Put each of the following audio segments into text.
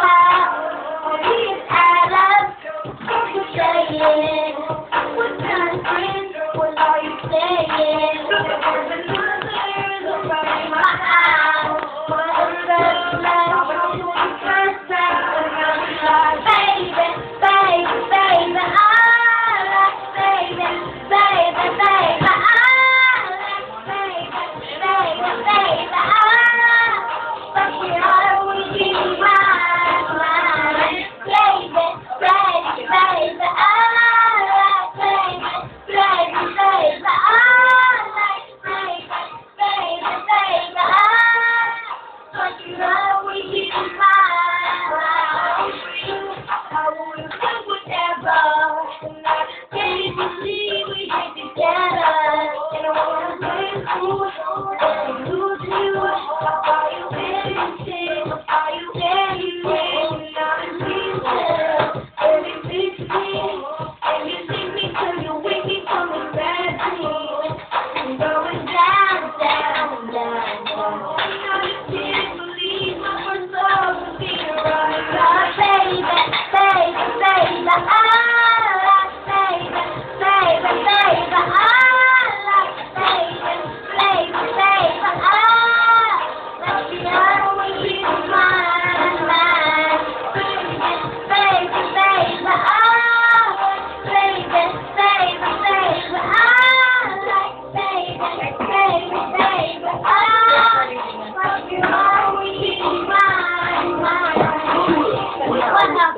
Bye. Cool. And lose you. Are you getting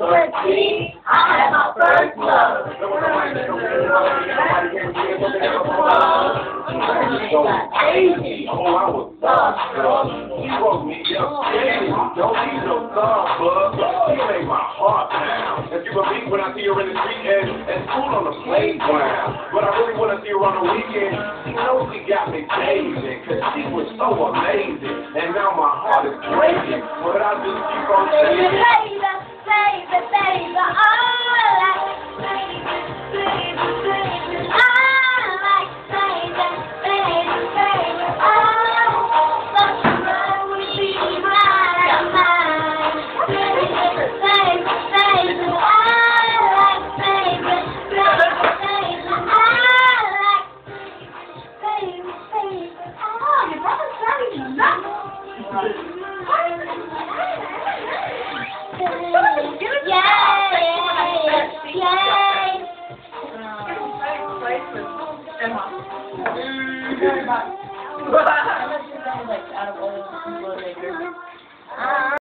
When I had my first love. Oh, I was broke me up. Don't need no make my heart pound. You when I see her in the street and, school on the playground. But I really want to see her on the weekend. She knows she got me. Cause she was so amazing. And now my heart is breaking. But I just keep on saying. I but you always Emma.